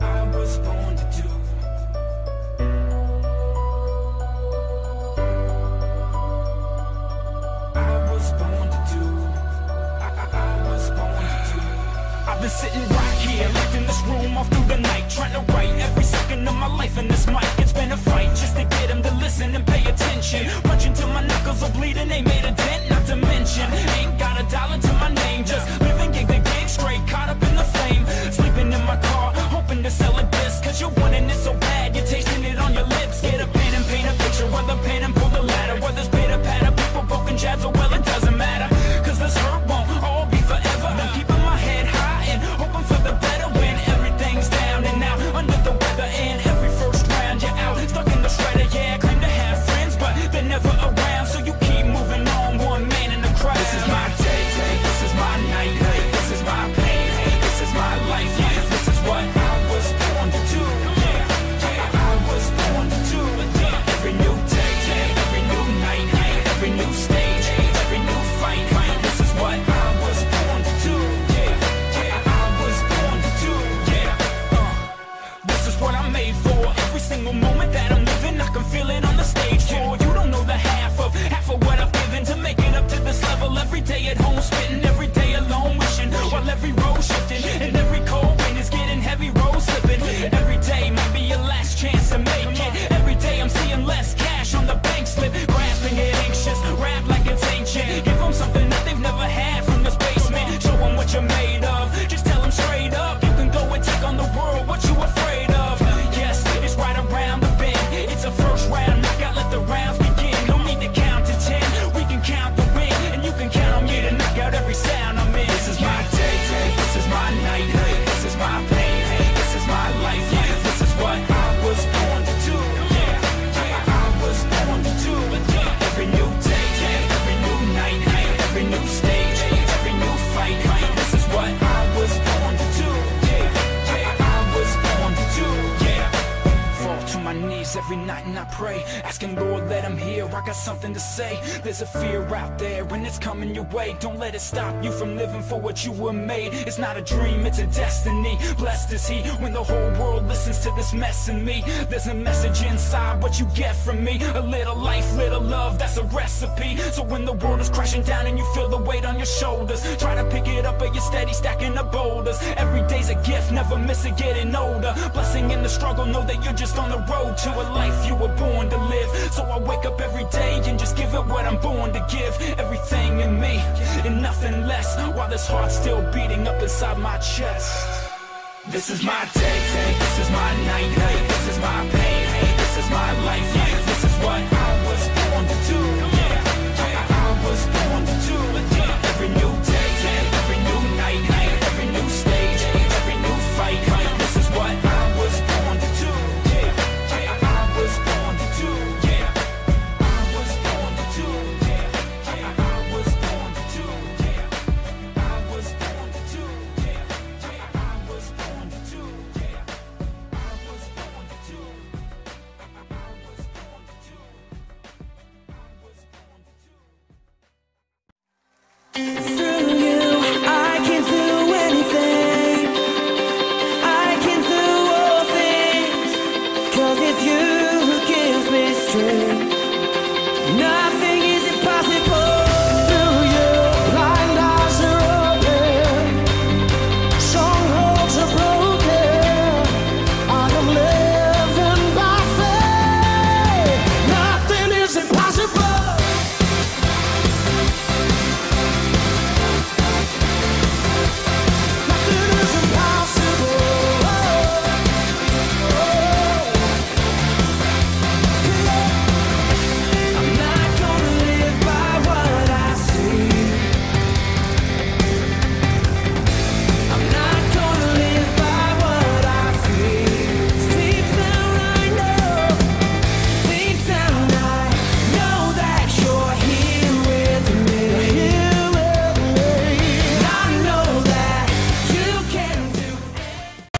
I was born to do. been sitting right here, locked in this room all through the night, trying to write every second of my life in this mic. It's been a fight just to every night and I pray Asking Lord let him hear, I got something to say. There's a fear out there and it's coming your way. Don't let it stop you from living for what you were made. It's not a dream, it's a destiny. Blessed is he when the whole world listens to this mess in me. There's a message inside what you get from me. A little life, little love, that's a recipe. So when the world is crashing down and you feel the weight on your shoulders Try to pick it up but you're steady stacking up boulders. Every day's a gift, never miss it getting older. Blessing in the struggle, know that you're just on the road to a life life you were born to live. So I wake up every day and just give it what I'm born to give. Everything in me and nothing less While this heart's still beating up inside my chest. This is my day, this is my night, this is my pain, this is my life, life